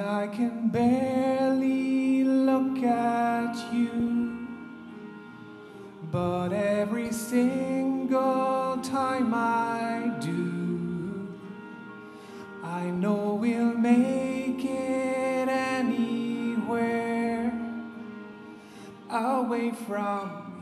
I can barely look at you. But every single time I do, I know we'll make it anywhere away from.